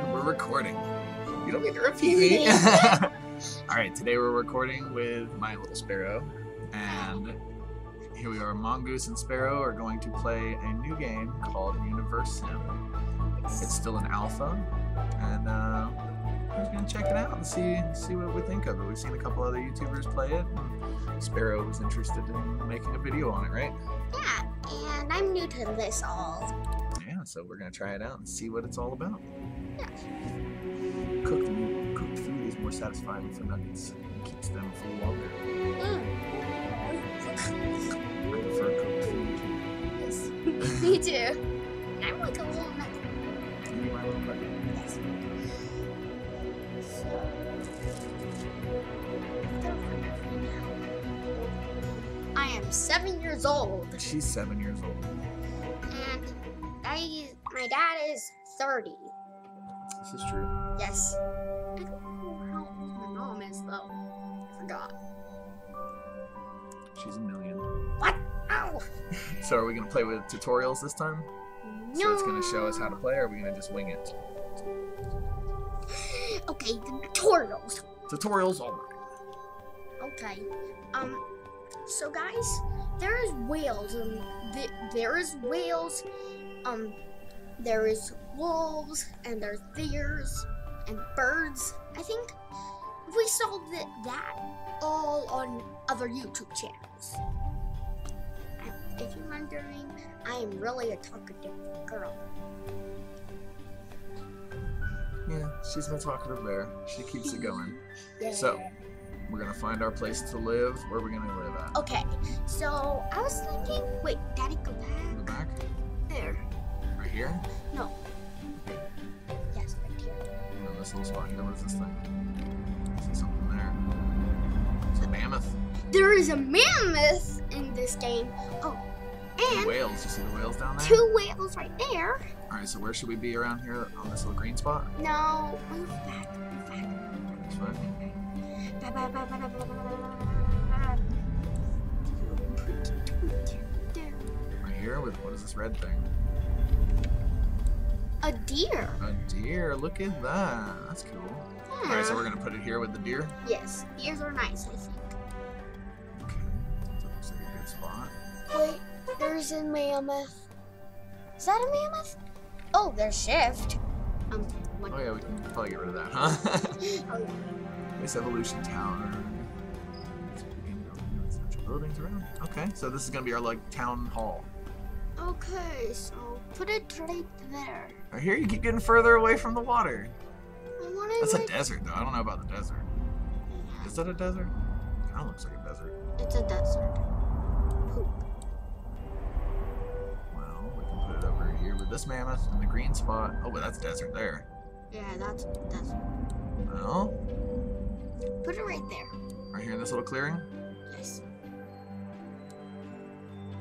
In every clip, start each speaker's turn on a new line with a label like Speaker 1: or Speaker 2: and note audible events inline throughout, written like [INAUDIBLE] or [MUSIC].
Speaker 1: And we're recording. You don't need to repeat me. [LAUGHS] All right, today we're recording with my little sparrow, and here we are. Mongoose and Sparrow are going to play a new game called Universim. It's still an alpha, and uh, we're just gonna check it out and see see what we think of it. We've seen a couple other YouTubers play it. Sparrow was interested in making a video on it, right?
Speaker 2: Yeah, and I'm new to this all.
Speaker 1: Yeah, so we're gonna try it out and see what it's all about. Cooked meat, cooked food is more satisfying for nuggets. It keeps them full longer.
Speaker 2: Mm.
Speaker 1: I prefer cooked food.
Speaker 2: Yes. [LAUGHS] Me too. I'm like a little nut.
Speaker 1: You eat my little nugget.
Speaker 2: Yes. I am seven years old,
Speaker 1: She's seven years old.
Speaker 2: and I, my dad is 30.
Speaker 1: This is true.
Speaker 2: Yes. I don't know how old my mom is, though. I forgot.
Speaker 1: She's a million.
Speaker 2: What? Ow! [LAUGHS]
Speaker 1: So are we gonna play with tutorials this time?
Speaker 2: No.
Speaker 1: So it's gonna show us how to play, or are we gonna just wing it? [GASPS]
Speaker 2: Okay, the tutorials.
Speaker 1: Tutorials, all right.
Speaker 2: Okay. Um. So guys, there is whales and th- there is whales. Um, there is wolves and there's deers and birds. I think we solved it, that all on other YouTube channels. And If you're wondering, I am really a talkative girl.
Speaker 1: Yeah, she's my talkative bear. She keeps it going.
Speaker 2: Yeah.
Speaker 1: So- We're gonna find our place to live. Where are we gonna live at?
Speaker 2: Okay, so I was thinking. Wait, Daddy, go back
Speaker 1: back?
Speaker 2: there.
Speaker 1: Right here? this little spot here. What is this thing? I see something there. It's a mammoth.
Speaker 2: There is a mammoth in this game. Oh, and two
Speaker 1: whales. You see the whales down there?
Speaker 2: Two whales right there.
Speaker 1: All right, so where should we be around here on this little green spot?
Speaker 2: No, move back, move back.
Speaker 1: This way. Right here with what is this red thing?
Speaker 2: A deer.
Speaker 1: A deer. Look at that. That's cool. All right. So we're gonna put it here with the deer.
Speaker 2: Yes, deers are nice, I think.
Speaker 1: Okay. That looks like a good spot.
Speaker 2: Wait, there's a mammoth. Is that a mammoth? Oh, there's shift. Um?
Speaker 1: Oh yeah, we can probably get rid of that, huh?
Speaker 2: Oh, yeah.
Speaker 1: This evolution tower. Buildings around. Okay, so this is gonna be our like town hall.
Speaker 2: Okay, so put it right there.
Speaker 1: Right here, you keep getting further away from the water. That's a desert, though. I don't know about the desert. Is that a desert? Kind of looks like a desert.
Speaker 2: It's a desert. Poop.
Speaker 1: Well, we can put it over here with this mammoth in the green spot. Oh, but that's desert there.
Speaker 2: Yeah, that's desert.
Speaker 1: Well,
Speaker 2: Put it right there.
Speaker 1: right here in this little clearing.
Speaker 2: Yes.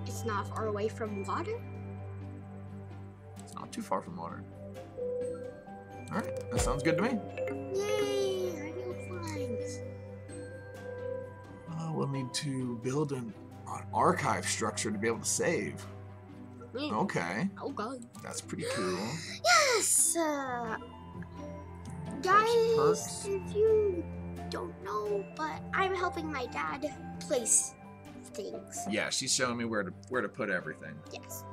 Speaker 2: It's not far away from water.
Speaker 1: Not too far from water. All right, that sounds good to me.
Speaker 2: Yay! I feel fines.
Speaker 1: Uh, we'll need to build an, an archive structure to be able to save. Okay,
Speaker 2: Oh god.
Speaker 1: that's pretty cool. [GASPS]
Speaker 2: Yes. Uh, guys,
Speaker 1: perks.
Speaker 2: if you don't know, but I'm helping my dad place things.
Speaker 1: Yeah, she's showing me where to where to put everything.
Speaker 2: Yes.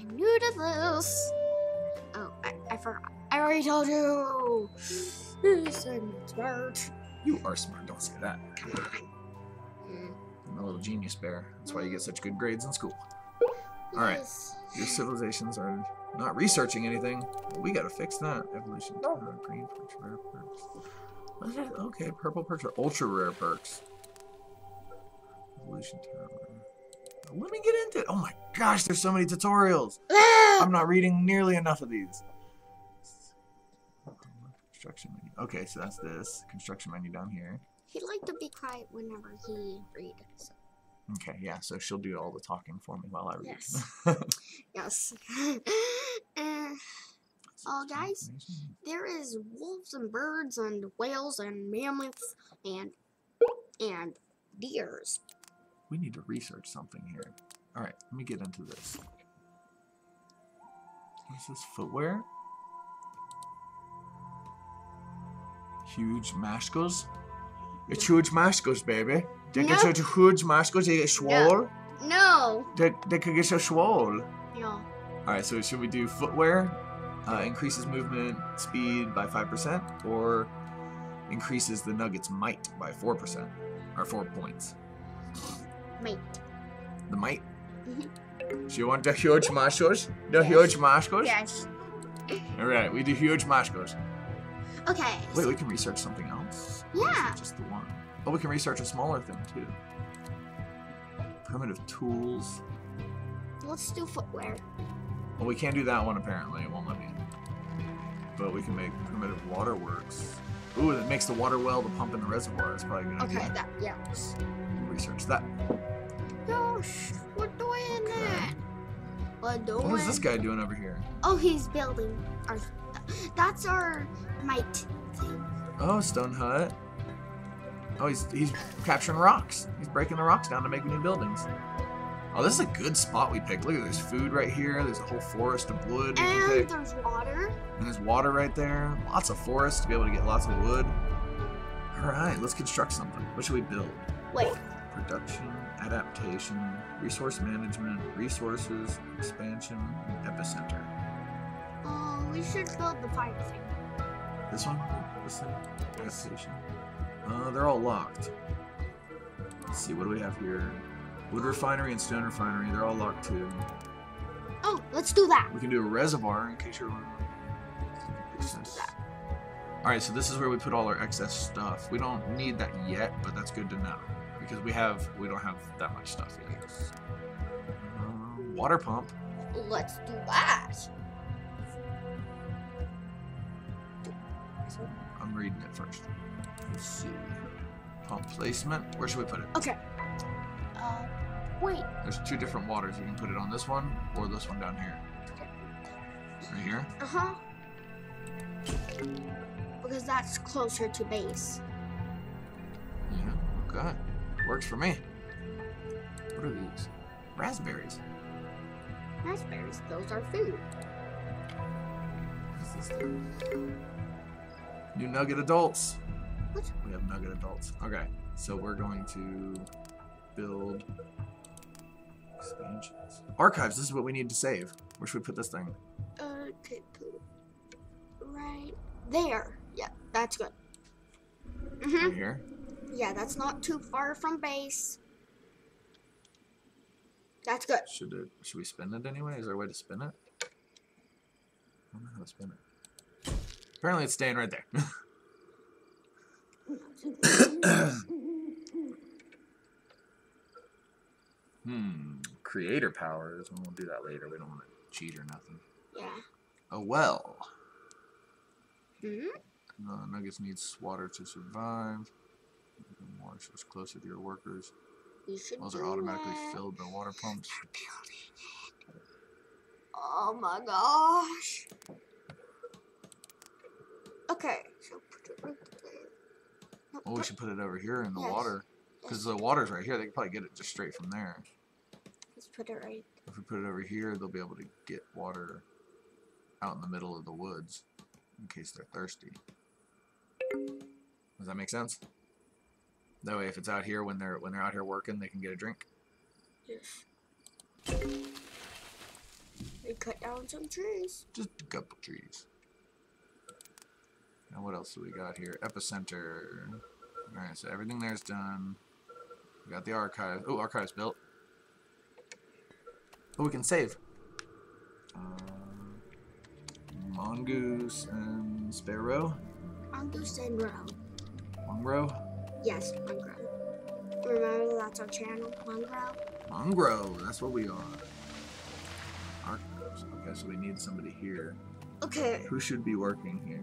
Speaker 2: And I'm new to this. Oh, I, I forgot. I already told you. Yes, I'm smart.
Speaker 1: You are smart. Don't say that.
Speaker 2: Come on.
Speaker 1: I'm a little genius bear. That's why you get such good grades in school. All right.
Speaker 2: Yes.
Speaker 1: Your civilizations are not researching anything. We gotta fix that. Evolution.
Speaker 2: No.
Speaker 1: Uh, green perks, rare perks. What is it? Okay, purple perks are ultra rare perks. Evolution. Let me get into it. Oh my gosh, there's so many tutorials. [LAUGHS]
Speaker 2: Ah!
Speaker 1: I'm not reading nearly enough of these. Construction menu. Okay, so that's this construction menu down here.
Speaker 2: He'd like to be quiet whenever he reads.
Speaker 1: Okay, yeah, so she'll do all the talking for me while I read.
Speaker 2: Yes. [LAUGHS] Yes. [LAUGHS] uh, Oh, guys. there is wolves and birds and whales and mammoths and and deers.
Speaker 1: We need to research something here. Alright, let me get into this. What's this? Footwear? Huge maskers? It's huge maskers, baby. They
Speaker 2: no.
Speaker 1: get such huge maskers, they get swole.
Speaker 2: No. no.
Speaker 1: They, they could get so swole.
Speaker 2: Yeah.
Speaker 1: Alright, so should we do footwear? Uh, increases movement speed by 5% or increases the Nuggets' might by 4% or 4 points.
Speaker 2: Mate.
Speaker 1: The might?
Speaker 2: Mhm.
Speaker 1: So you want the huge mashkos? The
Speaker 2: Yes.
Speaker 1: huge mashkos?
Speaker 2: Yes.
Speaker 1: Alright, we do huge mashkos.
Speaker 2: Okay.
Speaker 1: Wait, we can research something else? Or is it
Speaker 2: Yeah.
Speaker 1: Just the one. Oh, we can research a smaller thing too. Primitive tools.
Speaker 2: Let's do footwear.
Speaker 1: Well, we can't do that one apparently. It won't let me. But we can make primitive waterworks. Ooh, that makes the water well to pump in the reservoir. That's probably a good
Speaker 2: Okay.
Speaker 1: idea.
Speaker 2: That.
Speaker 1: yeah. Research that.
Speaker 2: Gosh, we're doing
Speaker 1: Okay.
Speaker 2: it. We're doing.
Speaker 1: What is this guy doing over here?
Speaker 2: Oh, he's building. Our. That's our mite thing.
Speaker 1: Oh, stone hut. Oh, he's he's capturing rocks. He's breaking the rocks down to make new buildings. Oh, this is a good spot we picked. Look at there's food right here. There's a whole forest of wood
Speaker 2: And there's water.
Speaker 1: And there's water right there. Lots of forest to be able to get lots of wood. All right, let's construct something. What should we build?
Speaker 2: Wait.
Speaker 1: Production, adaptation, resource management, resources, expansion, and epicenter.
Speaker 2: Oh, we should build the fire thing.
Speaker 1: This one? This thing? Adaptation. Uh, they're all locked. Let's see, what do we have here? Wood refinery and stone refinery, they're all locked too.
Speaker 2: Oh, let's do that.
Speaker 1: We can do a reservoir in case you're
Speaker 2: Let's that.
Speaker 1: Alright, so this is where we put all our excess stuff. We don't need that yet, but that's good to know. Because we have we don't have that much stuff yet. Uh, water pump.
Speaker 2: Let's do that.
Speaker 1: I'm reading it first. Let's see. Pump placement. Where should we put it?
Speaker 2: Okay. Uh, wait.
Speaker 1: There's two different waters. You can put it on this one or this one down here. Right here?
Speaker 2: Uh huh. Because that's closer to base.
Speaker 1: Yeah. Oh okay. Works for me. What are these? Raspberries.
Speaker 2: Raspberries, those are food.
Speaker 1: New nugget adults.
Speaker 2: What?
Speaker 1: We have nugget adults. Okay. So we're going to build expansions. Archives. This is what we need to save. Where should we put this thing?
Speaker 2: There. Yeah, that's good. Mhm.
Speaker 1: Right here.
Speaker 2: Yeah, that's not too far from base. That's good.
Speaker 1: Should it? Should we spin it anyway? Is there a way to spin it? I don't know how to spin it. Apparently, it's staying right there. [LAUGHS] hmm. Creator powers. We'll do that later. We don't want to cheat or nothing.
Speaker 2: Yeah.
Speaker 1: A well.
Speaker 2: Hmm
Speaker 1: Uh, nuggets needs water to survive. More so it's closer to your workers.
Speaker 2: You should
Speaker 1: Those are automatically
Speaker 2: that.
Speaker 1: filled by water pumps.
Speaker 2: Oh my gosh. Okay, so put it right there. No,
Speaker 1: Oh, we should put it over here in the
Speaker 2: Yes.
Speaker 1: water. Because the water's right here. They can probably get it just straight from there.
Speaker 2: Let's put it right.
Speaker 1: If we put it over here, they'll be able to get water out in the middle of the woods in case they're thirsty. Does that make sense? That way, if it's out here when they're when they're out here working, they can get a drink.
Speaker 2: Yes. We cut down some trees.
Speaker 1: Just a couple trees. Now, what else do we got here? Epicenter. All right, so everything there's done. We got the archive. Oh, archive's built. Oh, we can save. Um, Mongoose and Sparrow.
Speaker 2: Mongoose and Row.
Speaker 1: Mongrow.
Speaker 2: Yes, Mongrow. Remember that's our channel, Mongrow?
Speaker 1: Mongrow. That's what we are. Archives. Okay, so we need somebody here.
Speaker 2: Okay,
Speaker 1: Who should be working here?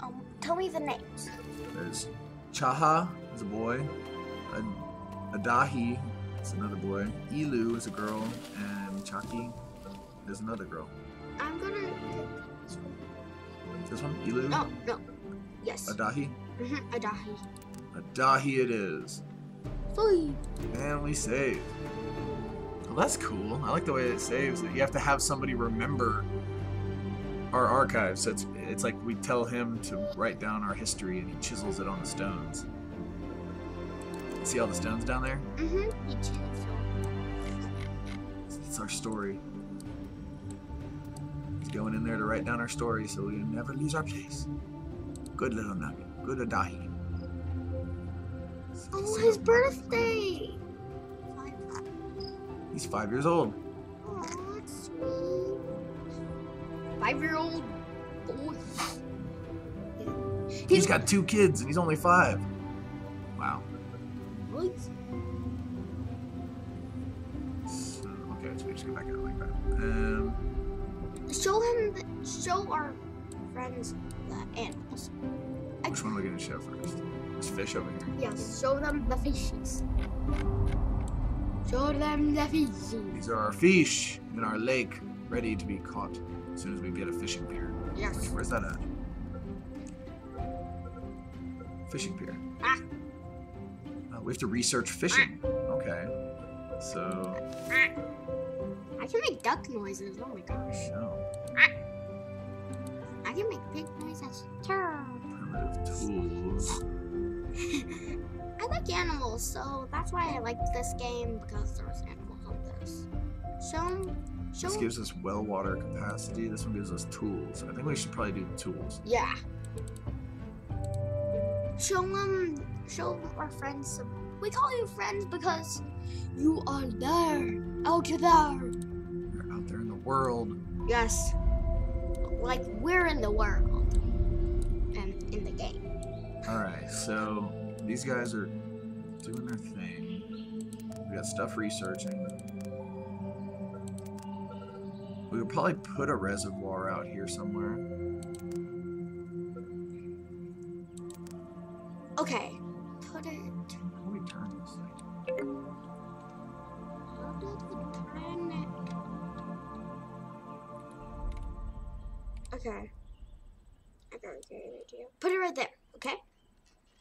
Speaker 2: um, tell me the names.
Speaker 1: There's Chaha is a boy. Ad- Adahi is another boy. Ilu is a girl. And Chaki is another girl.
Speaker 2: This one?
Speaker 1: Ilu?
Speaker 2: No, no. Yes.
Speaker 1: Adahi?
Speaker 2: Mm-hmm. Adahi.
Speaker 1: Adahi it is.
Speaker 2: Flee.
Speaker 1: And we save. Well, that's cool. I like the way it saves. That you have to have somebody remember our archives. So it's it's like we tell him to write down our history, and he chisels it on the stones. See all the stones down there?
Speaker 2: Mm-hmm.
Speaker 1: It's our story. He's going in there to write down our story, so we never lose our place. Good little nugget. Good Adahi.
Speaker 2: Oh, his birthday.
Speaker 1: He's five years old.
Speaker 2: Oh, that's sweet. Five-year-old boy.
Speaker 1: He's got two kids, and he's only five.
Speaker 2: Show our friends the animals.
Speaker 1: which one are we gonna show first? There's fish over here.
Speaker 2: Yes. Show them the fishes. Show them the fishes.
Speaker 1: These are our fish in our lake, ready to be caught as soon as we get a fishing pier.
Speaker 2: Yes.
Speaker 1: Where's that at? Fishing pier.
Speaker 2: Ah.
Speaker 1: Uh, we have to research fishing. Okay. So,
Speaker 2: I can make duck noises. Oh my gosh.
Speaker 1: no.
Speaker 2: I can make pig noises.
Speaker 1: Primitive tools. [LAUGHS]
Speaker 2: I like animals, so that's why I like this game because there's animals on this. Show, show.
Speaker 1: This gives us well water capacity. This one gives us tools. I think we should probably do the tools.
Speaker 2: Yeah. Show them, show our friends. Some, we call you friends because you are there, out there.
Speaker 1: They're out there in the world.
Speaker 2: Yes. Like we're in the world and in the game.
Speaker 1: Alright, so these guys are doing their thing. We got stuff researching. We could probably put a reservoir out here somewhere.
Speaker 2: Okay. Put it.
Speaker 1: How do we turn this thing?
Speaker 2: Okay. I got a great idea. Put it right there, okay?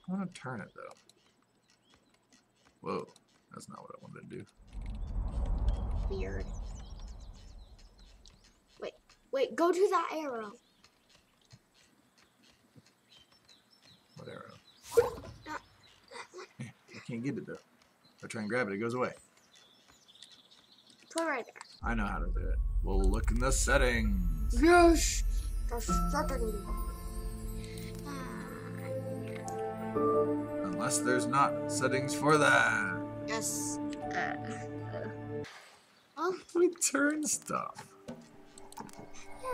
Speaker 1: I want to turn it though. Whoa, that's not what I wanted to do.
Speaker 2: Weird. Wait, wait, go to that arrow.
Speaker 1: What arrow?
Speaker 2: That one.
Speaker 1: Eh, I can't get it though. If I try and grab it, it goes away.
Speaker 2: Put it right there.
Speaker 1: I know how to do it. We'll look in the settings.
Speaker 2: Yes! Certainly.
Speaker 1: Unless there's not settings for that.
Speaker 2: Yes. Uh, well,
Speaker 1: We turn stuff.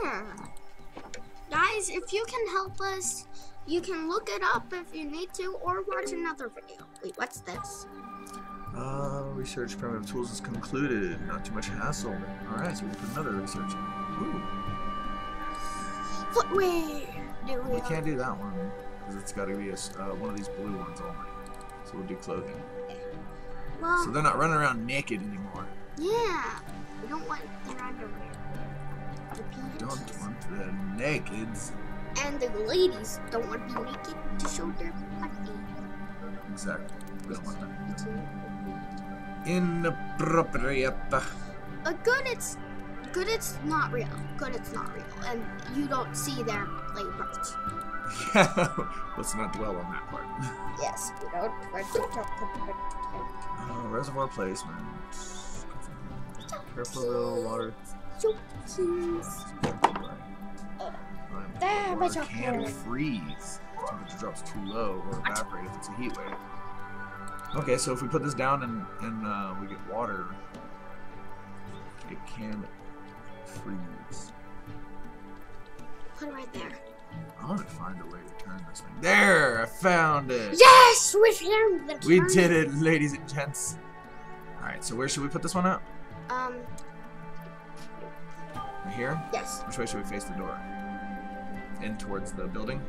Speaker 2: yeah. Guys, if you can help us, you can look it up if you need to, or watch another video. Wait, what's this?
Speaker 1: Uh, research primitive tools is concluded. Not too much hassle. Alright, so we put another research in. Ooh,
Speaker 2: Footwear. Do we?
Speaker 1: can't do that one. Because it's got to be a, uh, one of these blue ones only. So we'll do clothing.
Speaker 2: Well,
Speaker 1: So they're not running around naked anymore.
Speaker 2: yeah. We don't want their underwear. The
Speaker 1: We don't want the nakeds.
Speaker 2: And the ladies don't want to be naked to show their body.
Speaker 1: Exactly. We don't want that. Inappropriate.
Speaker 2: A good it's good it's not real. Good it's not real. And you don't see their labels. [LAUGHS]
Speaker 1: Let's not dwell on that part.
Speaker 2: Yes, we don't want to talk.
Speaker 1: Uh, reservoir placement. Careful little water.
Speaker 2: There, my
Speaker 1: can freeze. if Temperature drops too low or evaporate if it's a heat wave. Okay, so if we put this down and, and uh, we get water, it can freeze.
Speaker 2: Put it right there.
Speaker 1: I want to find a way to turn this thing. There! I found it!
Speaker 2: Yes, we found the
Speaker 1: We did it, ladies and gents. Alright, so where should we put this one up?
Speaker 2: Um,
Speaker 1: Right here?
Speaker 2: yes,
Speaker 1: Which way should we face the door? In towards the building?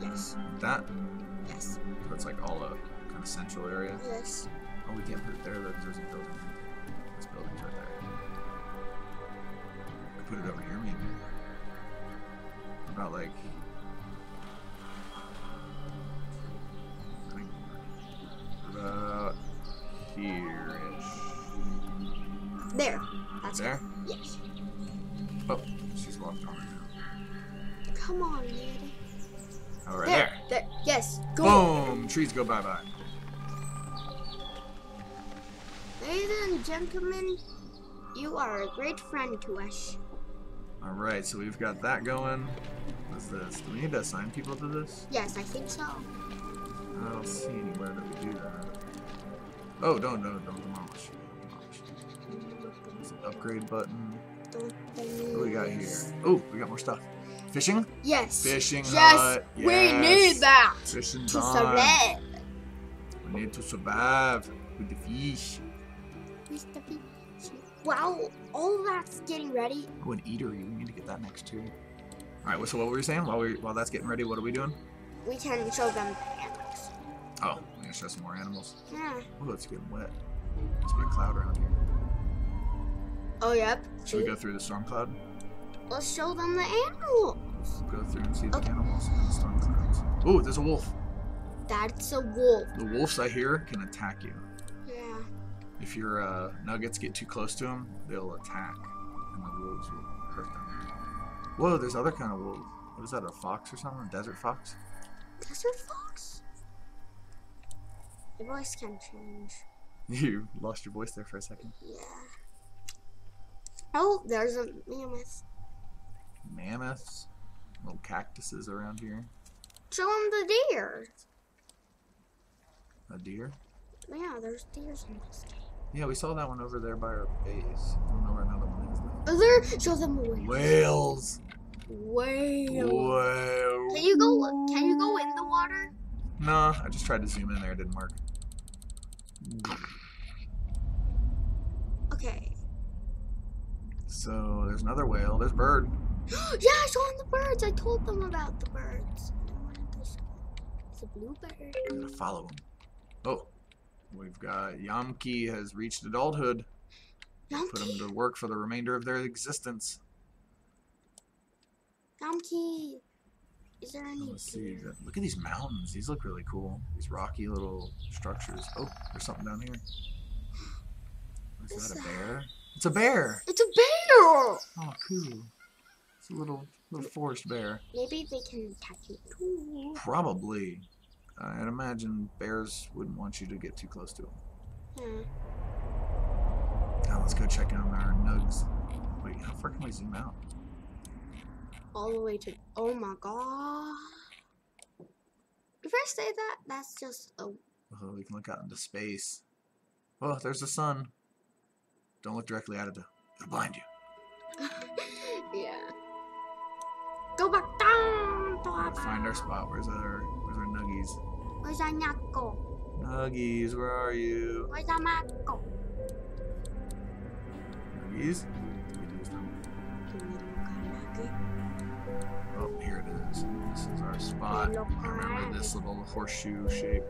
Speaker 2: yes,
Speaker 1: Like that?
Speaker 2: yes,
Speaker 1: So it's like all a kind of central area.
Speaker 2: yes.
Speaker 1: Oh, we can't put it there though, because there's a building. Put it over here, maybe. About like. About here-ish.
Speaker 2: There. That's
Speaker 1: There?
Speaker 2: Yes.
Speaker 1: Oh, she's walked on now.
Speaker 2: Come on, lady.
Speaker 1: Oh, right
Speaker 2: there,
Speaker 1: there.
Speaker 2: there. Yes, go.
Speaker 1: Boom! Trees go bye bye.
Speaker 2: Ladies and gentlemen, you are a great friend to us.
Speaker 1: Alright, so we've got that going. What's this? Do we need to assign people to this?
Speaker 2: Yes, I think so.
Speaker 1: I don't see anywhere that we do that. Oh, don't, no, don't demolish. There's an upgrade button.
Speaker 2: Don't
Speaker 1: What do we got here? Oh, we got more stuff. Fishing?
Speaker 2: Yes.
Speaker 1: Fishing
Speaker 2: Yes,
Speaker 1: hut.
Speaker 2: we need that
Speaker 1: Fishing
Speaker 2: to
Speaker 1: time.
Speaker 2: survive.
Speaker 1: We need to survive with the fish.
Speaker 2: Mr. fish. While all that's getting ready,
Speaker 1: Oh, an eatery. We need to get that next too. All right. So what were we saying? While we while that's getting ready, what are we doing?
Speaker 2: we can show them animals.
Speaker 1: Oh, we're gonna show some more animals.
Speaker 2: Yeah.
Speaker 1: Oh, it's getting wet. Be a cloud around here.
Speaker 2: Oh, yep.
Speaker 1: Should we go through the storm cloud?
Speaker 2: Let's show them the animals.
Speaker 1: Go through and see the
Speaker 2: Okay.
Speaker 1: animals and the storm clouds. Oh, there's a wolf.
Speaker 2: That's a wolf.
Speaker 1: The wolves I hear can attack you. If your uh, nuggets get too close to them, they'll attack, and the wolves will hurt them. Whoa, there's other kind of wolf. What is that? A fox or something? A desert fox?
Speaker 2: Desert fox. Your voice can change. [LAUGHS]
Speaker 1: You lost your voice there for a second.
Speaker 2: Yeah. Oh, there's a mammoth.
Speaker 1: Mammoths, little cactuses around here.
Speaker 2: Show them the deer.
Speaker 1: A deer.
Speaker 2: Yeah, there's deers in this game.
Speaker 1: Yeah, we saw that one over there by our base. I don't know where another one is.
Speaker 2: Other, show them the whale.
Speaker 1: Whales.
Speaker 2: Whale.
Speaker 1: Whale.
Speaker 2: Can you go? Can you go in the water?
Speaker 1: No, I just tried to zoom in there. It didn't work.
Speaker 2: Okay.
Speaker 1: So there's another whale. There's bird. [GASPS]
Speaker 2: yeah, I saw the birds. I told them about the birds. I wanted to show them. It's a bluebird.
Speaker 1: I'm gonna follow him. Oh, we've got Yamki has reached adulthood. Put him to work for the remainder of their existence.
Speaker 2: Yamki. Is there any
Speaker 1: Let's see. Look at these mountains. These look really cool. These rocky little structures. Oh, there's something down here. Is
Speaker 2: Is
Speaker 1: that a
Speaker 2: that-
Speaker 1: bear? It's a bear.
Speaker 2: It's a bear.
Speaker 1: Oh, cool. It's a little little forest bear.
Speaker 2: Maybe they can attack you too.
Speaker 1: Probably. I'd imagine bears wouldn't want you to get too close to them.
Speaker 2: Hmm.
Speaker 1: Now let's go check on our nugs. Wait, how far can we zoom out?
Speaker 2: All the way to. Oh my god. If I say that, that's just a.
Speaker 1: Oh, we can look out into space. Oh, there's the sun. Don't look directly at it. though. It'll blind you. [LAUGHS]
Speaker 2: yeah. Go back down.
Speaker 1: Find our spot. Where's our Where's our nuggies?
Speaker 2: Where's our?
Speaker 1: Nuggies, where are you?
Speaker 2: Where's our?
Speaker 1: Nuggies? Oh, here it is. This is our spot. Remember this little horseshoe shape.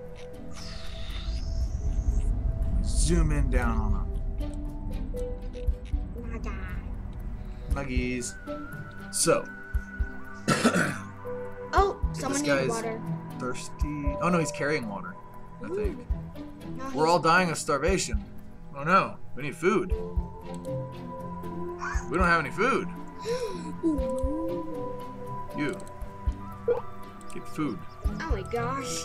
Speaker 1: Zoom in down on them. Nuggies. So, [COUGHS]
Speaker 2: Oh, someone needs water.
Speaker 1: Thirsty. Oh no, he's carrying water. I think.
Speaker 2: No,
Speaker 1: We're all dying of starvation. Oh no, we need food. We don't have any food. [GASPS] You. Get food.
Speaker 2: Oh my gosh.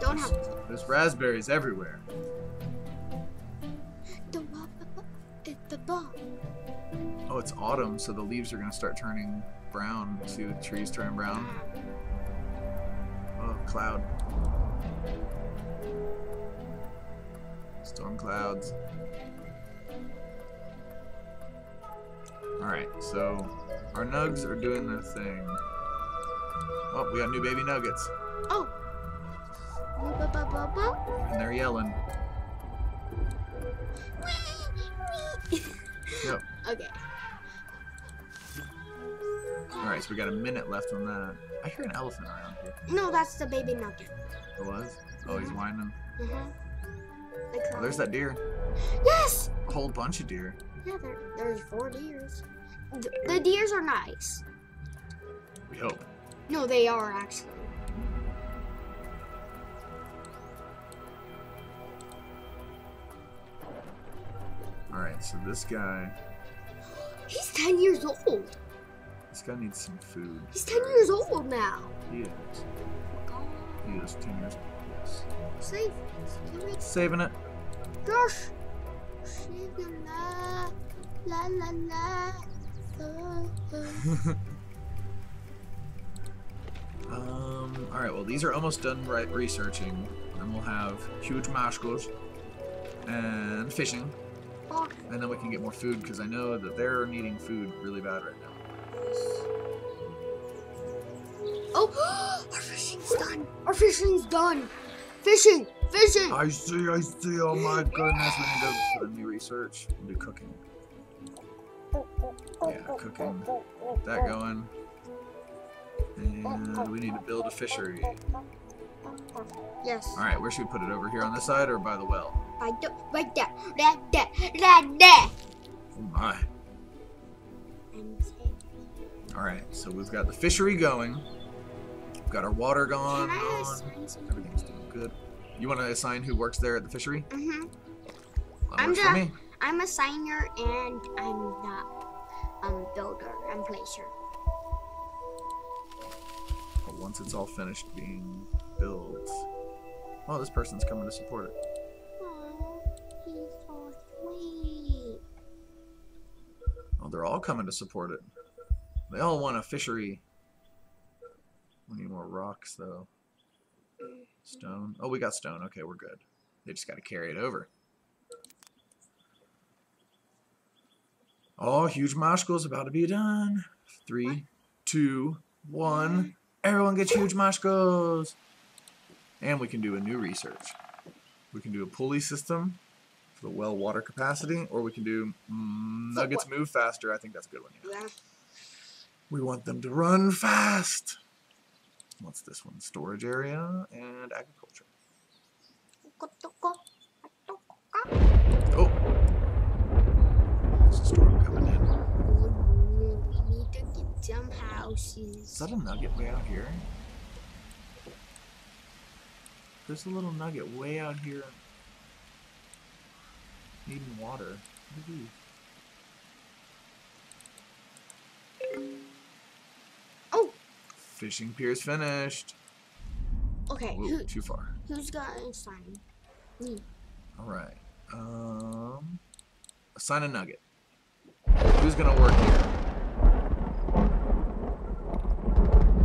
Speaker 2: Don't have
Speaker 1: There's raspberries everywhere.
Speaker 2: the wa- It's the ball.
Speaker 1: Oh, it's autumn, so the leaves are gonna start turning brown. See the trees turning brown? Cloud. Storm clouds. Alright, so our nugs are doing their thing. Oh, we got new baby nuggets.
Speaker 2: Oh.
Speaker 1: And they're yelling. Yep. [LAUGHS]
Speaker 2: Okay.
Speaker 1: Alright, so we got a minute left on that. I hear an elephant around here.
Speaker 2: No, that's the baby nugget.
Speaker 1: It was? Oh, he's whining.
Speaker 2: Uh-huh. The
Speaker 1: Oh, there's that deer.
Speaker 2: Yes!
Speaker 1: A whole bunch of deer.
Speaker 2: Yeah, there, there's four deers. The, the deers are nice.
Speaker 1: We hope.
Speaker 2: No, they are actually.
Speaker 1: Alright, so this guy
Speaker 2: He's 10 years old.
Speaker 1: Is This guy needs some food.
Speaker 2: He's 10 years old now.
Speaker 1: He is. He is 10 years old. Yes.
Speaker 2: Save. It.
Speaker 1: Saving it.
Speaker 2: Gosh. Saving la la la la. Uh, [LAUGHS] uh.
Speaker 1: um. All right. Well, these are almost done right researching, and we'll have huge mashkos and fishing,
Speaker 2: Oh,
Speaker 1: and then we can get more food because I know that they're needing food really bad right now. [GASPS]
Speaker 2: our fishing's done. Our fishing's done. Fishing. Fishing.
Speaker 1: I see. I see. Oh my goodness. We need to put a new research. We'll do cooking. Yeah, cooking. Get that going. And we need to build a fishery.
Speaker 2: Yes.
Speaker 1: All right. Where should we put it? Over here on this side or by the well?
Speaker 2: Right there. Right there. Right there. Right there.
Speaker 1: Oh my. All right. So we've got the fishery going. We've got our water gone.
Speaker 2: Can I
Speaker 1: on.
Speaker 2: assign?
Speaker 1: Everything's doing good. You want to assign who works there at the fishery?
Speaker 2: Mm-hmm. I'm the- I'm a signer and I'm the um builder and placer.
Speaker 1: But once it's all finished being built, oh, this person's coming to support it.
Speaker 2: Oh, he's so sweet.
Speaker 1: Oh, they're all coming to support it. They all want a fishery. We need more rocks, though. Stone. Oh, we got stone. Okay, we're good. They just got to carry it over. Oh, huge mashko's about to be done. Three, two, one. Everyone gets huge mashkos. And we can do a new research. We can do a pulley system for the well water capacity, or we can do mm, nuggets move faster. I think that's a good one. Yeah. We want them to run fast. What's this one? Storage area and agriculture. Oh! There's a storm coming in.
Speaker 2: We need to get some houses.
Speaker 1: Is that a nugget way out here? There's a little nugget way out here. Needing water. What are these? Fishing pier's finished.
Speaker 2: okay.
Speaker 1: Whoa,
Speaker 2: Who,
Speaker 1: too far.
Speaker 2: who's got to sign? Me.
Speaker 1: Alright. Um assign a nugget. Who's gonna work here?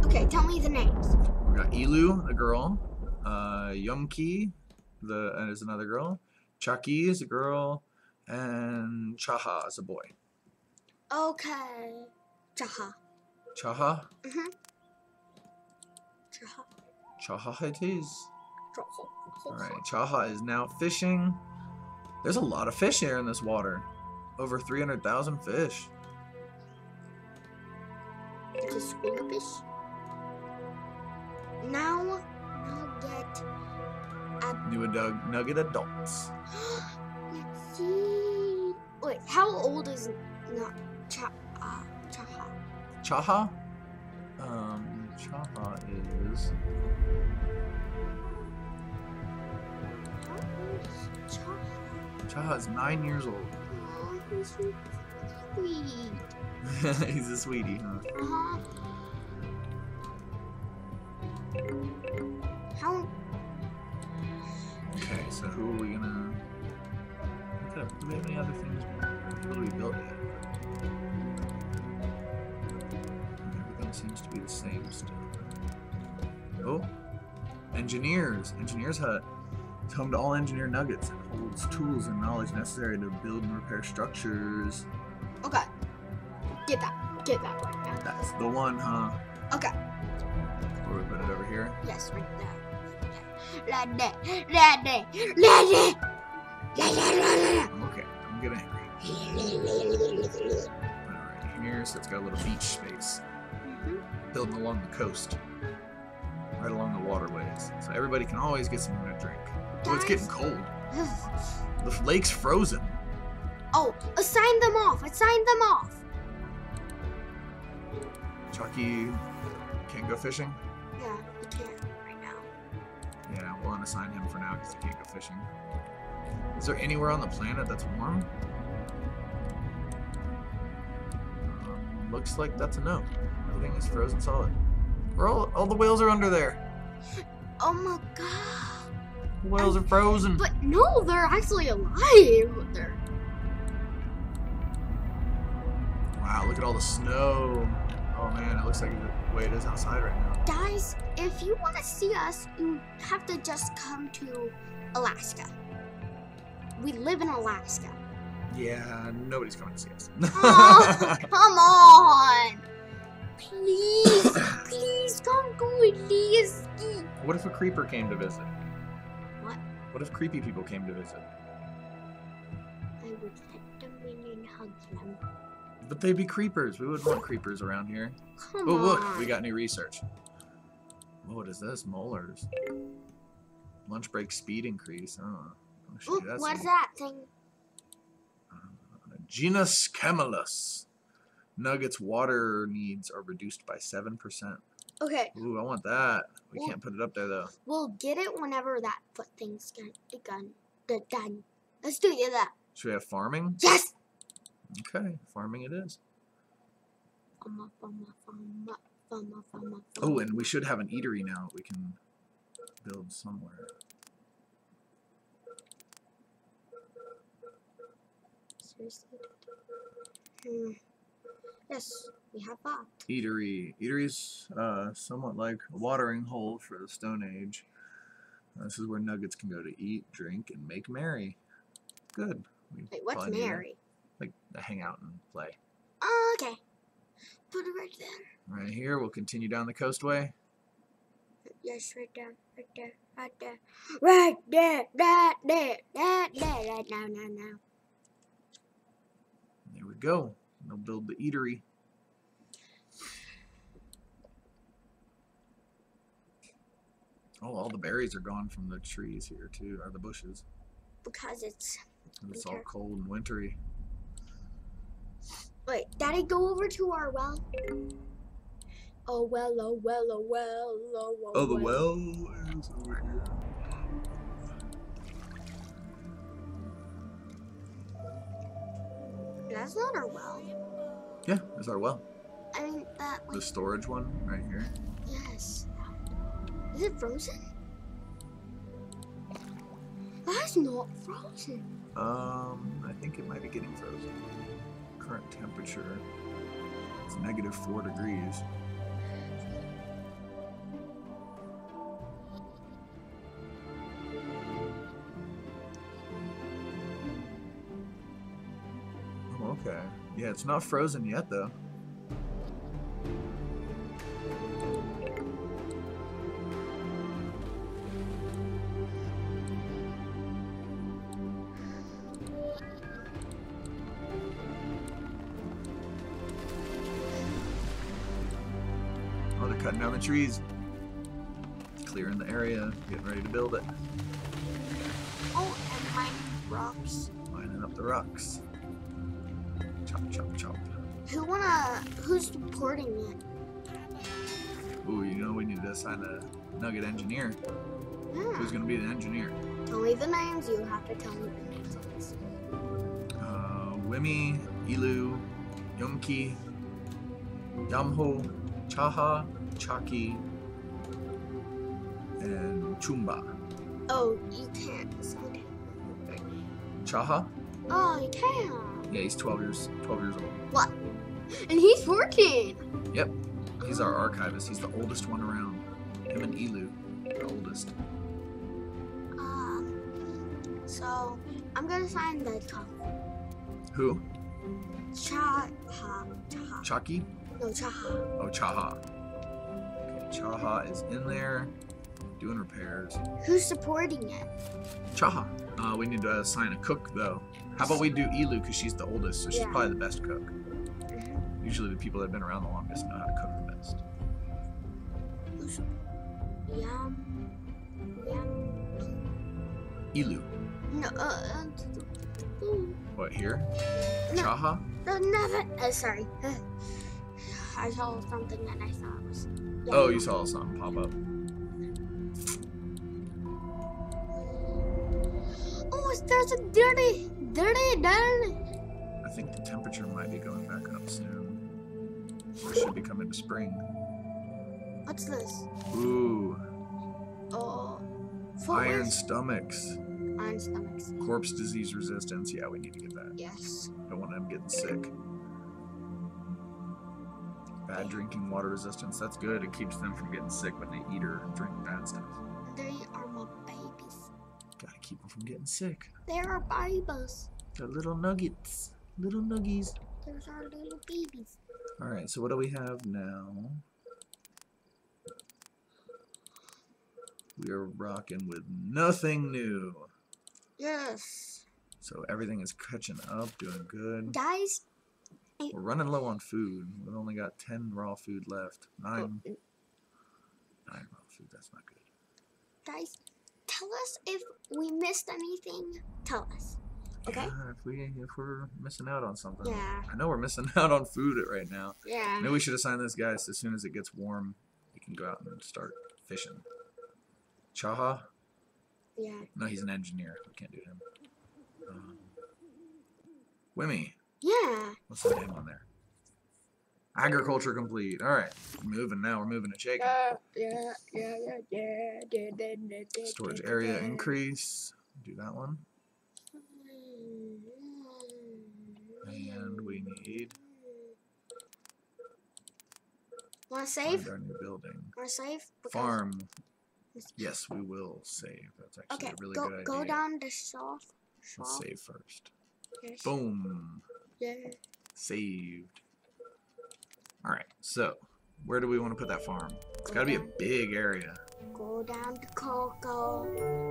Speaker 2: Okay, tell me the names.
Speaker 1: We got Ilu, a girl. Uh Yumki, the and is another girl. Chucky is a girl. And Chaha is a boy.
Speaker 2: Okay. Jaha.
Speaker 1: Chaha?
Speaker 2: Mhm.
Speaker 1: Chaha it is. Alright, Chaha is now fishing. There's a lot of fish here in this water. Over 300,000 fish.
Speaker 2: It's a school fish. Now, now get a.
Speaker 1: New adug- nugget adults. [GASPS]
Speaker 2: Let's see. Wait, how old is not cha Chaha?
Speaker 1: Chaha? Um, Chaha is.
Speaker 2: Old is
Speaker 1: nine years old.
Speaker 2: He's. [LAUGHS]
Speaker 1: He's a sweetie, huh? Okay, so who are we gonna. Do we have any other things? What do we built yet? Seems same still. Oh, engineers. Engineers Hut. It's home to all engineer nuggets and holds tools and knowledge necessary to build and repair structures.
Speaker 2: Okay. Get that. Get that right now.
Speaker 1: That's the one, huh?
Speaker 2: Okay.
Speaker 1: Where we put it over here?
Speaker 2: Yes, right there. Right there. Right there. Right there. Right there. Right
Speaker 1: Okay, I'm getting angry. [LAUGHS] Alright, here, so it's got a little beach space. Building along the coast, right along the waterways, so everybody can always get something to drink. Oh, it's getting cold. [SIGHS] The lake's frozen.
Speaker 2: Oh, assign them off. Assign them off.
Speaker 1: Chucky can't go fishing.
Speaker 2: Yeah, you can't right now.
Speaker 1: Yeah, we'll unassign him for now because he can't go fishing. Is there anywhere on the planet that's warm? Um, looks like that's a no. Everything is frozen solid. We're all all the whales are under there.
Speaker 2: Oh my god.
Speaker 1: The whales um, are frozen.
Speaker 2: But no, they're actually alive. They're
Speaker 1: Wow, look at all the snow. Oh man, it looks like the way it is outside right now.
Speaker 2: guys. If you want to see us, you have to just come to Alaska. We live in Alaska.
Speaker 1: Yeah, nobody's coming to see us.
Speaker 2: Oh, [LAUGHS] come on. Please, please come go us.
Speaker 1: what if a creeper came to visit?
Speaker 2: What?
Speaker 1: What if creepy people came to visit?
Speaker 2: I would let them in and hug them.
Speaker 1: But they'd be creepers. We wouldn't want creepers around here.
Speaker 2: Come
Speaker 1: Oh,
Speaker 2: on.
Speaker 1: look, we got new research. Oh, what is this? Molars. Lunch break speed increase. Oh, oh
Speaker 2: Ooh, what's that thing?
Speaker 1: Uh, genus Camelus. Nuggets water needs are reduced by 7%.
Speaker 2: Okay,
Speaker 1: Ooh, I want that. We
Speaker 2: Well-
Speaker 1: can't put it up there though.
Speaker 2: we'll get it whenever that foot thing's done. Done. Let's do that.
Speaker 1: Should we have farming?
Speaker 2: Yes.
Speaker 1: Okay, farming it is. Oh, and we should have an eatery now we can build somewhere.
Speaker 2: Seriously? Hmm. Yes, we have that.
Speaker 1: Eatery. Eatery's uh, somewhat like a watering hole for the Stone Age. Uh, This is where nuggets can go to eat, drink, and make merry. Good. We
Speaker 2: Wait, what's
Speaker 1: that. Like hang out and play.
Speaker 2: Oh, okay. Put it right there.
Speaker 1: Right here, we'll continue down the coastway.
Speaker 2: Yes, right there, right there, right there, right there, right there, right there, right now, now, now.
Speaker 1: There we go. They'll build the eatery. Oh, all the berries are gone from the trees here too, or the bushes.
Speaker 2: Because it's.
Speaker 1: It's all cold and wintry.
Speaker 2: Wait, Daddy, go over to our well. Oh well, oh well, oh well, oh, well. oh, oh well.
Speaker 1: well is over here.
Speaker 2: That's not our well.
Speaker 1: Yeah, there's our well.
Speaker 2: I mean, that.
Speaker 1: The storage one right here.
Speaker 2: yes. Is it frozen? That's not frozen.
Speaker 1: Um, I think it might be getting frozen. Current temperature. It's negative four degrees. Okay. Yeah, it's not frozen yet though. Oh, they're cutting down the trees. Assign a nugget engineer.
Speaker 2: Yeah.
Speaker 1: Who's gonna be the engineer?
Speaker 2: Tell me the names. You have to tell me the names of this.
Speaker 1: Uh, Wimi, Ilu, Yumki, Yamho, Chaha, Chaki, and Chumba.
Speaker 2: Oh, you can't. Okay.
Speaker 1: Chaha?
Speaker 2: Oh, you can.
Speaker 1: Yeah, he's 12 years 12 years old.
Speaker 2: What? And he's 14.
Speaker 1: Yep. He's our archivist. He's the oldest one around. Him and Ilu, the oldest.
Speaker 2: Um. So I'm gonna sign the top.
Speaker 1: Who?
Speaker 2: Cha ha cha.
Speaker 1: Chaki?
Speaker 2: No cha.
Speaker 1: Oh, Chaha. Okay, Chaha is in there doing repairs.
Speaker 2: Who's supporting it?
Speaker 1: Chaha. Uh, we need to assign a cook though. How about we do Ilu, because she's the oldest, so she's
Speaker 2: Yeah.
Speaker 1: probably the best cook. Usually the people that have been around the longest know how to cook the best.
Speaker 2: Yum. Yum.
Speaker 1: Ilu.
Speaker 2: No. Uh. uh,
Speaker 1: What here?
Speaker 2: No.
Speaker 1: Chaha?
Speaker 2: no, never. Uh, sorry. [LAUGHS] I saw something that I thought was.
Speaker 1: Oh, you saw something pop up.
Speaker 2: Oh, there's a dirty, dirty, dirty.
Speaker 1: I think the temperature might be going back up soon. Or should be coming to spring.
Speaker 2: What's this?
Speaker 1: Ooh,
Speaker 2: Oh,
Speaker 1: iron
Speaker 2: footwear.
Speaker 1: stomachs.
Speaker 2: Iron stomachs.
Speaker 1: Corpse disease resistance. Yeah, we need to get that.
Speaker 2: Yes.
Speaker 1: Don't want them getting sick. Bad drinking water resistance. That's good. It keeps them from getting sick when they eat or drink bad stuff.
Speaker 2: They are my babies.
Speaker 1: Gotta keep them from getting sick.
Speaker 2: They are babies.
Speaker 1: They're little nuggets. Little nuggies.
Speaker 2: Those are little babies.
Speaker 1: Alright, so what do we have now? We are rocking with nothing new.
Speaker 2: Yes.
Speaker 1: So everything is catching up, doing good.
Speaker 2: Guys,
Speaker 1: We're running low on food. We've only got 10 raw food left. Nine.
Speaker 2: Oh,
Speaker 1: Nine raw food. That's not good.
Speaker 2: guys, tell us if we missed anything. Tell us. Okay?
Speaker 1: Yeah, if we if we're missing out on something.
Speaker 2: Yeah.
Speaker 1: I know we're missing [LAUGHS] out on food right now.
Speaker 2: Yeah.
Speaker 1: Maybe we should assign this guy so as soon as it gets warm, he can go out and start fishing. Chaha?
Speaker 2: Yeah.
Speaker 1: No, he's an engineer. We can't do him. Um, Wimmy.
Speaker 2: Yeah.
Speaker 1: Let's put him on there. Agriculture complete. All right, we're moving now. We're moving and shaking.
Speaker 2: yeah, yeah, yeah, yeah, yeah, yeah, yeah,
Speaker 1: Storage area increase. Do that one. And we need
Speaker 2: Wanna save?
Speaker 1: find our new building.
Speaker 2: Wanna save? Because-
Speaker 1: Farm. Yes, we will save. That's actually
Speaker 2: Okay,
Speaker 1: a really
Speaker 2: go
Speaker 1: good
Speaker 2: go
Speaker 1: idea.
Speaker 2: down the soft.
Speaker 1: Let's save first.
Speaker 2: Yes.
Speaker 1: Boom.
Speaker 2: Yeah.
Speaker 1: Saved. All right. So, where do we want to put that farm? It's got to be a big area.
Speaker 2: Go down to Coco.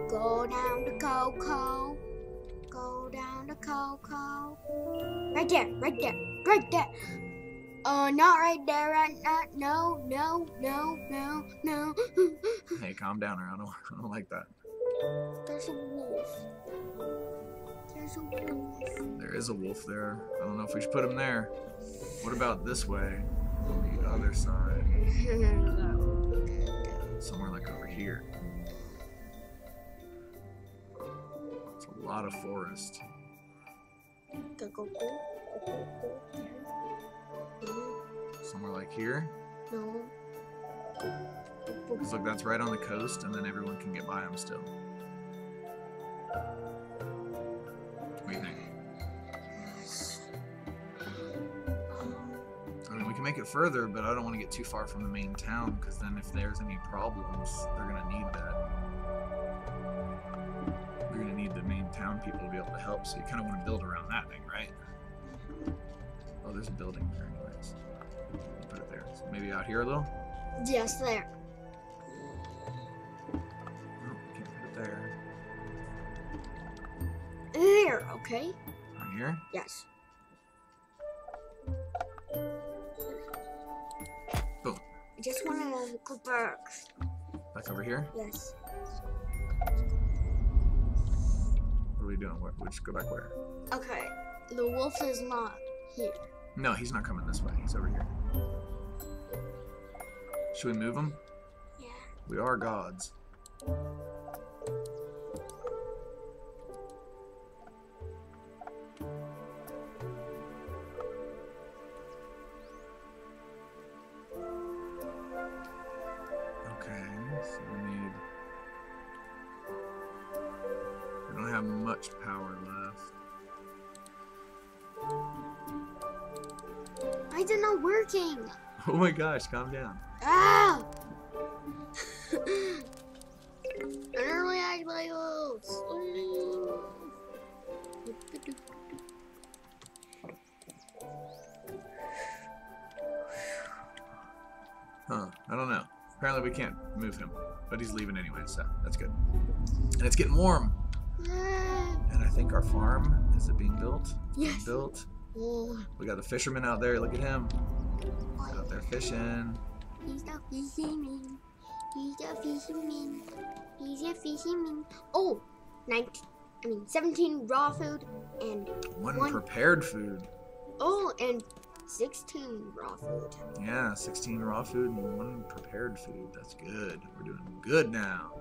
Speaker 2: Go down to Coco. Go down to Coco. Right there, right there, right there. Uh, not right there, right not. No, no, no, no, no. [LAUGHS]
Speaker 1: Hey, calm down, or I don't, I don't like that.
Speaker 2: There's a wolf. There's a wolf.
Speaker 1: There is a wolf there. I don't know if we should put him there. What about this way? On the other side.
Speaker 2: That would be good.
Speaker 1: Somewhere like over here. It's a lot of forest.
Speaker 2: Go, go, go, go, go, go.
Speaker 1: Somewhere like here.
Speaker 2: no.
Speaker 1: Because look, that's right on the coast, and then everyone can get by them still. What do you think? I mean, we can make it further, but I don't want to get too far from the main town, because then if there's any problems, they're going to need that. They're going to need the main town people to be able to help, so you kind of want to build around that thing, right? Oh, there's a building there anyways. Put it there. So maybe out here a little?
Speaker 2: Yes, there.
Speaker 1: Oh, can't put it there.
Speaker 2: There, okay?
Speaker 1: On here?
Speaker 2: Yes.
Speaker 1: Boom.
Speaker 2: I just want to go back.
Speaker 1: Back over here?
Speaker 2: Yes.
Speaker 1: What are we doing? Where, we just go back where?
Speaker 2: Okay. The wolf is not here.
Speaker 1: No, he's not coming this way. He's over here. Should we move them?
Speaker 2: Yeah.
Speaker 1: We are gods. Okay, so we don't have much power left.
Speaker 2: Why is not working? [LAUGHS]
Speaker 1: Oh my gosh, calm down.
Speaker 2: Ah! [LAUGHS] I don't like wolves.
Speaker 1: Huh, I don't know. Apparently we can't move him, but he's leaving anyway, so that's good. And it's getting warm. [SIGHS] And I think our farm is it being built? It's being
Speaker 2: Yes.
Speaker 1: built. We got the fisherman out there. Look at him. He's out there fishing.
Speaker 2: He's a fisherman. He's a fisherman. He's a fisherman. Oh, 19, I mean 17 raw food and
Speaker 1: One,
Speaker 2: One-
Speaker 1: prepared food.
Speaker 2: oh and 16 raw food.
Speaker 1: Yeah, 16 raw food and one prepared food. That's good. We're doing good now.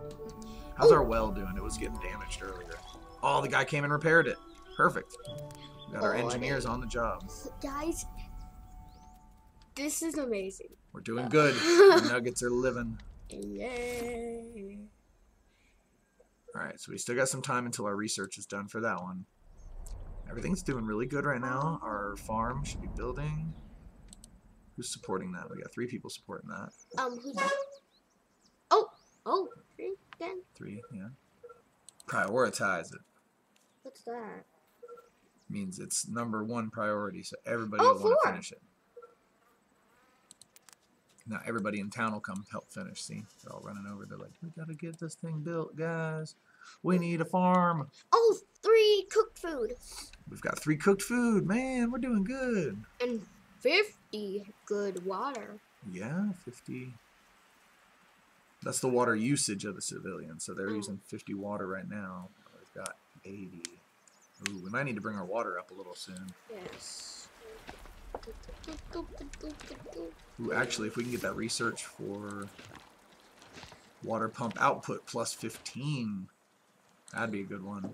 Speaker 1: How's
Speaker 2: Ooh.
Speaker 1: our oh. well doing? It was getting damaged earlier. Oh, the guy came and repaired it. Perfect. We got our
Speaker 2: Oh,
Speaker 1: engineers on the job.
Speaker 2: Guys, This is amazing.
Speaker 1: We're doing good. the [LAUGHS] nuggets are living.
Speaker 2: Yay.
Speaker 1: All right, so we still got some time until our research is done for that one. Everything's doing really good right now. Our farm should be building. Who's supporting that? We got three people supporting that.
Speaker 2: Um, who's that? Oh, oh, three again.
Speaker 1: Three, yeah. Prioritize it.
Speaker 2: What's that?
Speaker 1: Means it's number one priority, so everybody
Speaker 2: Oh,
Speaker 1: will want to finish it. Now everybody in town will come help finish. See, they're all running over. They're like, "We gotta get this thing built, guys. We need a farm.
Speaker 2: Oh, three cooked food
Speaker 1: We've got three cooked food. Man, we're doing good.
Speaker 2: and 50 good water.
Speaker 1: Yeah, 50. That's the water usage of the civilians. So they're
Speaker 2: Oh.
Speaker 1: using 50 water right now. We've got 80. Ooh, we might need to bring our water up a little soon.
Speaker 2: Yes.
Speaker 1: Ooh, actually, if we can get that research for water pump output plus 15, that'd be a good one.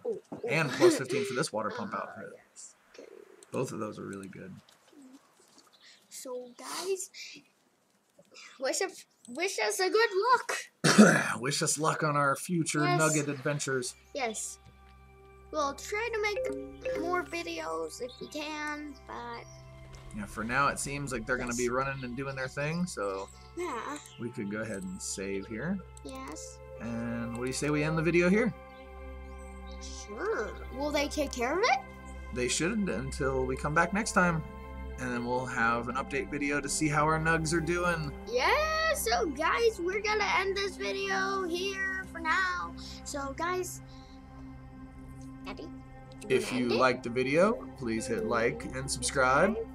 Speaker 1: And plus 15 for this water pump
Speaker 2: Ah,
Speaker 1: output.
Speaker 2: yes. Okay.
Speaker 1: Both of those are really good.
Speaker 2: So, guys, wish us, wish us a good luck. [COUGHS]
Speaker 1: Wish us luck on our future
Speaker 2: Yes.
Speaker 1: nugget adventures.
Speaker 2: Yes. We'll try to make more videos if we can, but
Speaker 1: Yeah, for now it seems like they're going to be running and doing their thing, so
Speaker 2: yeah,
Speaker 1: we could go ahead and save here.
Speaker 2: yes,
Speaker 1: And what do you say we end the video here?
Speaker 2: sure. Will they take care of it?
Speaker 1: They should until we come back next time. And then we'll have an update video to see how our nugs are doing.
Speaker 2: Yeah, so guys, we're gonna end this video here for now. So guys, Daddy,
Speaker 1: If you liked the video, please hit like and subscribe.